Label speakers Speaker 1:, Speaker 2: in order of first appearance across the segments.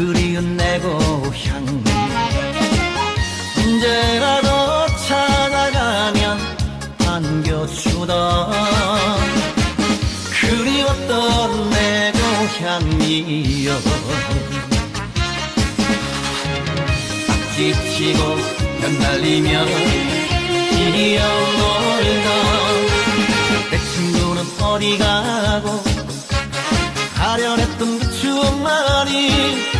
Speaker 1: 그리운 내 고향. 언제라도 찾아가면 반겨주던 그리웠던 내 고향이여. 지치고 연날리며 뛰어놀던 내 친구는 어디 가고 가련했던 그 추억만이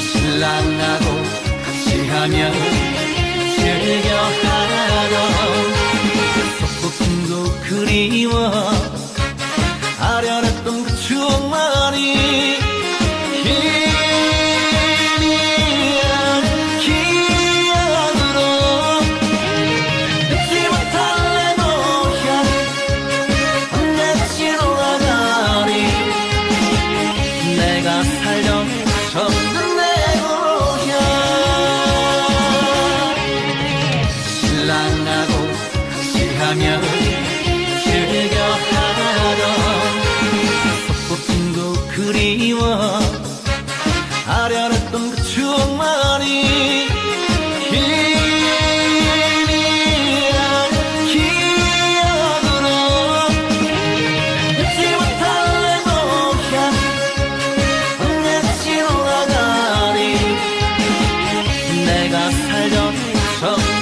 Speaker 1: 신랑하고 같이 하며 즐겨하던 소풍도 그리워 정말이 길이란 기억으로 잊지 못할 고향 내 지나가리 내가 살던 저